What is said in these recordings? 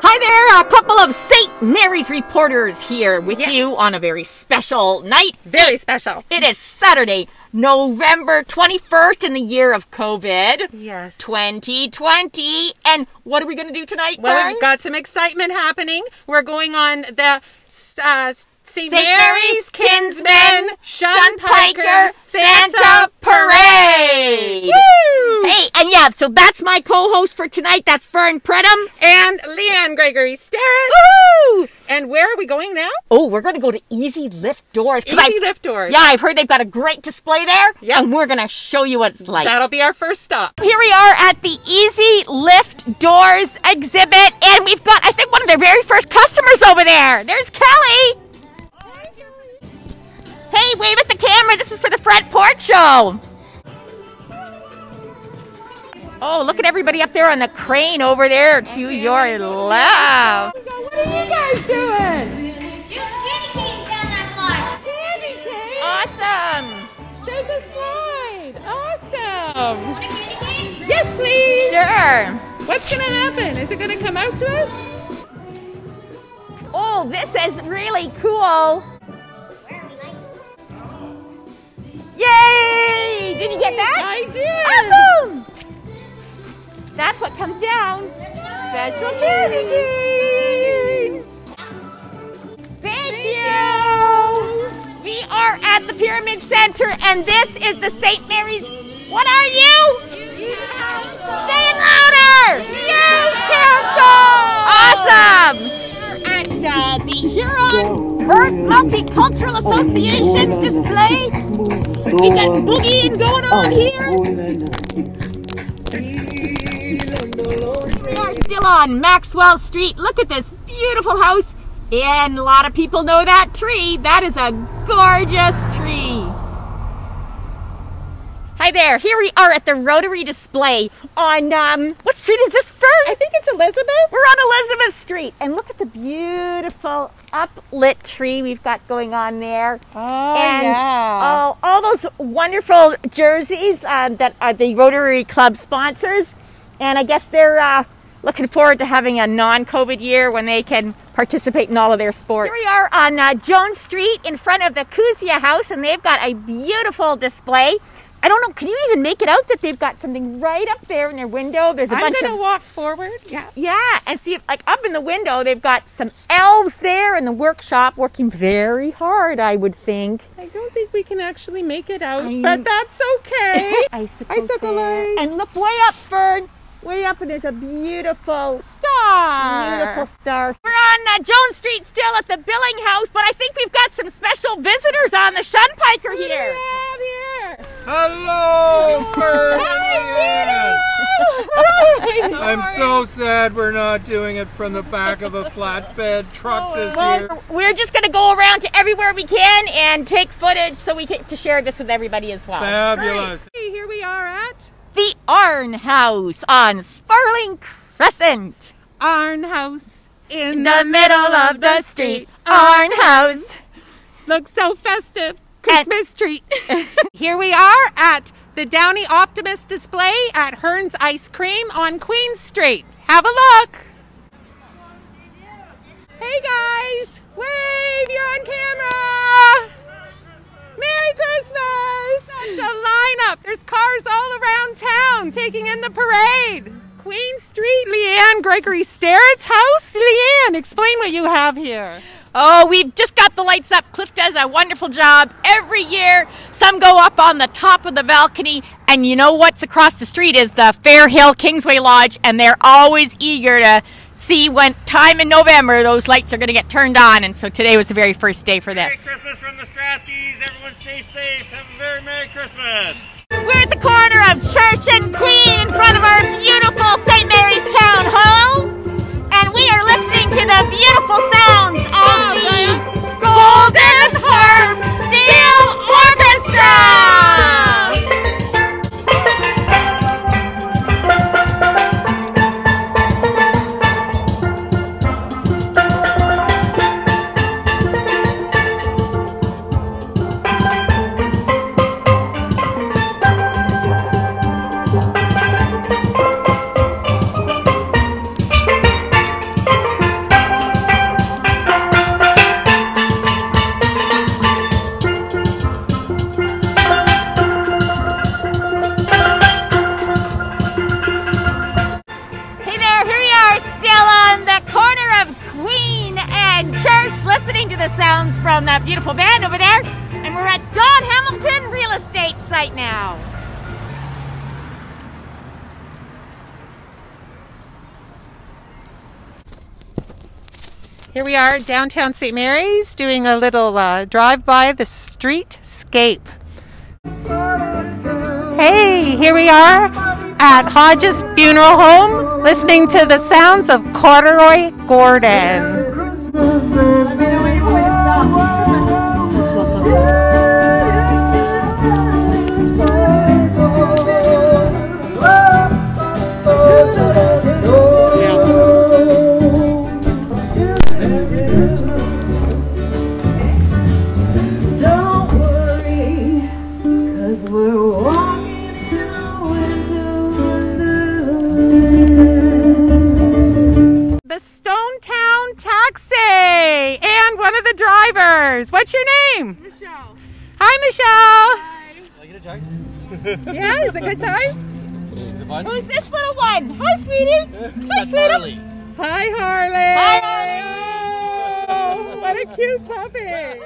Hi there, a couple of St. Marys reporters here with Yes. you on a very special night. Very special. It is Saturday, November 21st in the year of COVID. Yes. 2020. And what are we going to do tonight, Well, Fern? we've got some excitement happening. We're going on the uh, St. Marys Mary's Kinsmen Shunpiker Santa Parade. Woo! Hey, and yeah, so that's my co-host for tonight. That's Fern Pridham. And Liane Gregory Sterritt. Woo! And where are we going now? Oh, we're going to go to Easy Lift Doors. Easy I- Lift Doors. Yeah, I've heard they've got a great display there. Yeah. And we're going to show you what it's like. That'll be our first stop. Here we are at the Easy Lift Doors exhibit, and we've got, I think, one of their very first customers over there. There's Kelly. Hey, wave at the camera. This is for the front porch show. Oh, look at everybody up there on the crane over there to your left. What are you guys doing? Candy canes down that slide. Candy cane. Awesome. There's a slide. Awesome. Want a candy cane? Yes, please. Sure. What's going to happen? Is it going to come out to us? Oh, this is really cool. Did you get that? I did. Awesome! That's what comes down. Special candy canes. Thank you. We are at the Pyramid Center, and this is the St. Marys. What are you? Say it louder! Youth Council! Awesome! At uh, the Huron Earth Multicultural Association's display. We got boogieing going on here. We are still on Maxwell Street. Look at this beautiful house. And a lot of people know that tree. That is a gorgeous tree. Hi there. Here we are at the Rotary display on um what street is this, Fern? I think it's Elizabeth. We're on Elizabeth Street, and look at the beautiful uplit tree we've got going on there. Oh, and yeah. oh, all those wonderful jerseys um, that are the Rotary Club sponsors. And I guess they're uh, looking forward to having a non-COVID year when they can participate in all of their sports. Here we are on uh, Jones Street in front of the Kuzia House, and they've got a beautiful display. I don't know. Can you even make it out that they've got something right up there in their window? There's a I'm bunch going to of walk forward. Yeah. yeah, and see, like up in the window, they've got some elves there in the workshop working very hard, I would think. I don't think we can actually make it out, I- but that's okay. Icicle lights. And look way up, Fern. Way up, and there's a beautiful, Star. beautiful star. We're on uh, Jones Street still at the Billing House, but I think we've got some special visitors on the Shunpiker here. here. Hello, Fern and Liane. I'm so sad we're not doing it from the back of a flatbed truck this year. We're just going to go around to everywhere we can and take footage so we can to share this with everybody as well. Fabulous. Hey, here we are at the Arn House on Sparling Crescent. Arn House in the middle of the street, Arn House. Looks so festive. Christmas tree. Here we are at the Downie Optimist display at Hearn's Ice Cream on Queen Street. Have a look. Hey guys, wave, you're on camera. Merry Christmas. Such a lineup. There's cars all around town taking in the parade. Queen Street, Liane Gregory Sterritt's house. Liane, explain what you have here. Oh, we've just got the lights up. Cliff does a wonderful job every year. Some go up on the top of the balcony, and you know what's across the street is the Fair Hill Kingsway Lodge, and they're always eager to see when time in November those lights are going to get turned on. And so today was the very first day for this. Merry. Christmas from the Strathies. Everyone stay safe. Have a very Merry Christmas. We're at the corner of Church and Queen in front of our beautiful band over there. And we're at Don Hamilton Real Estate site now. Here we are downtown St. Marys doing a little uh, drive by the streetscape. Hey, here we are at Hodges Funeral Home listening to the sounds of Corduroy Gordon. Yeah, it's a good time. Who's this little one? Hi, sweetie. Hi, sweetie. Hi, Harley. Hi, Harley. Oh, what a cute puppy.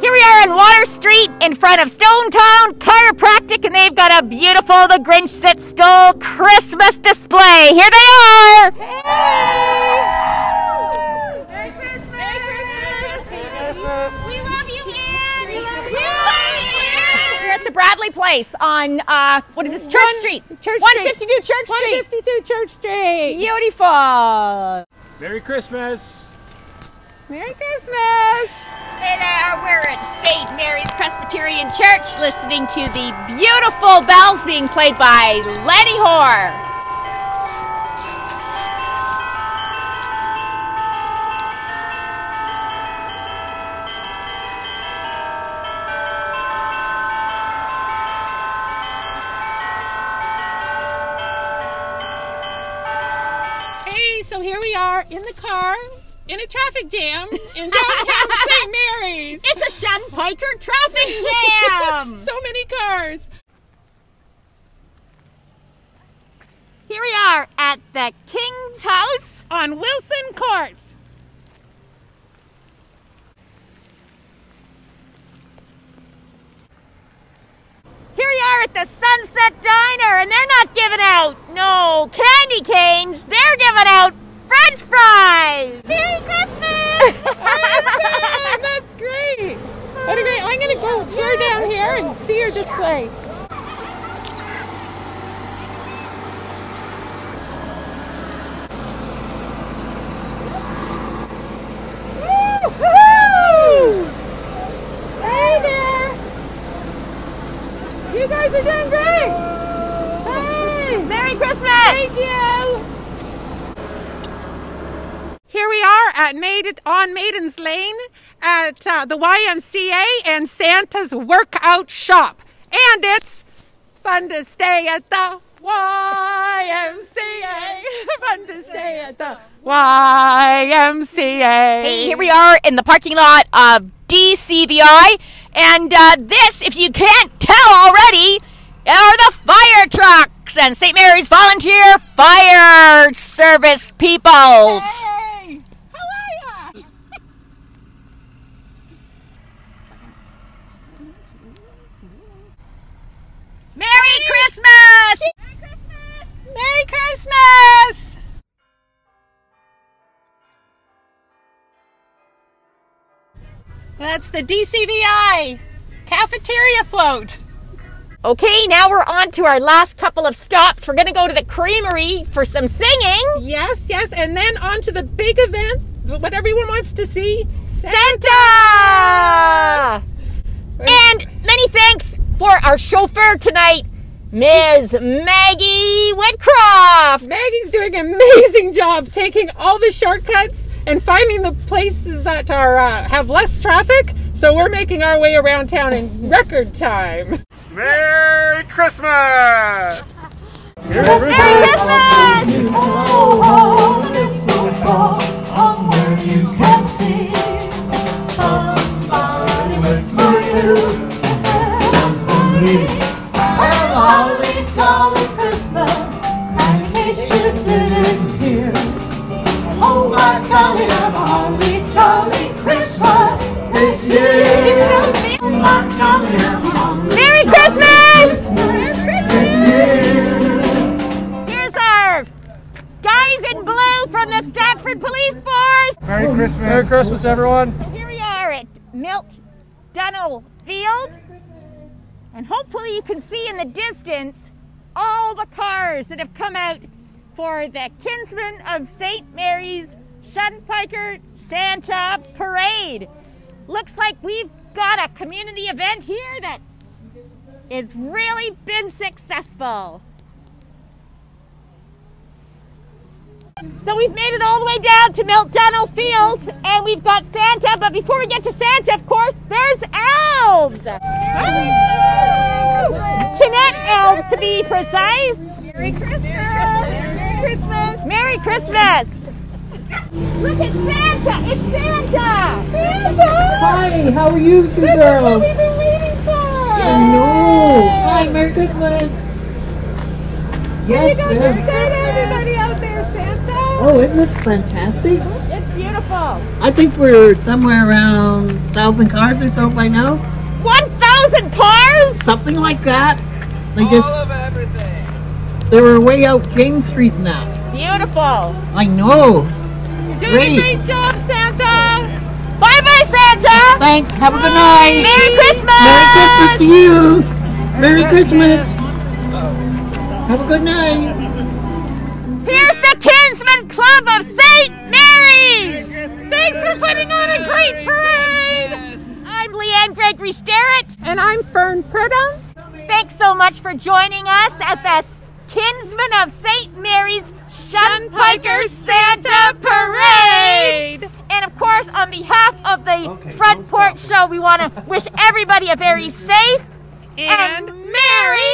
Here we are on Water Street in front of Stonetown Chiropractic, and they've got a beautiful The Grinch That Stole Christmas display. Here they are. Place on, uh, what is this, Church One- Street? Church 152 Church Street. 152 Church Street. Beautiful. Merry Christmas! Merry Christmas. Hey there, we're at St. Marys Presbyterian Church listening to the beautiful bells being played by Lenny Hoare. Traffic jam in downtown St. Marys. It's a Shunpiker traffic jam. So many cars. Here we are at the King's House. on Wilson Court. Here we are at the Sunset Diner, and they're not giving out no candy canes. They're giving out French fries. Merry Christmas! Awesome! That's great. What a great! I'm gonna go tour down here and see your display. Woo-hoo! Hey there! You guys are doing great. Hey! Merry Christmas! Thank you. Here we are at Maiden on Maiden's Lane at uh, the YMCA and Santa's Workout Shop, and it's fun to stay at the YMCA. fun to stay at the YMCA. Hey, here we are in the parking lot of DCVI, and uh, this, if you can't tell already, are the fire trucks and St. Marys Volunteer Fire Service peoples. Hey, how are ya? Merry Christmas! Merry Christmas! That's the DCVI cafeteria float. Okay, now we're on to our last couple of stops. We're going to go to the creamery for some singing. Yes, yes, and then on to the big event, what everyone wants to see. Santa! And many thanks for our chauffeur tonight, Ms. Maggie Whitcroft. Maggie's doing an amazing job taking all the shortcuts and finding the places that are uh, have less traffic. So we're making our way around town in record time. Merry Christmas! Merry Christmas! Christmas, everyone. Here we are at Milt Dunnell Field. And hopefully you can see in the distance all the cars that have come out for the Kinsmen of St. Marys Shunpiker Santa Parade. Looks like we've got a community event here that has really been successful. So we've made it all the way down to Milt Dunnell Field and we've got Santa, but before we get to Santa, of course, there's elves! Kinnett elves to be precise. Merry Christmas! Merry Christmas! Merry Christmas! Look at Santa! It's Santa! Santa! Hi, how are you two girls? We've been waiting for! I know. Hi, Merry Christmas. Yes, Good yes. everybody out there, Santa! Oh, isn't this fantastic? It's beautiful! I think we're somewhere around thousand cars or so by now. 1,000 cars? Something like that. They just of everything. they were way out James Street now. Beautiful! I know. Doing Great. a great job, Santa. Bye bye, Santa! Thanks. Have a good night. Merry Christmas! Merry Christmas to you. Merry Christmas. Have a good night. Here's the Kinsmen Club of St. Marys! Thanks for putting on a great parade! I'm Liane Gregory Sterritt. And I'm Fern Pridham. Thanks so much for joining us at the Kinsmen of St. Marys Shunpiker Santa Parade! And of course, on behalf of the Front Porch Show, we want to wish everybody a very safe and, And Merry Christmas!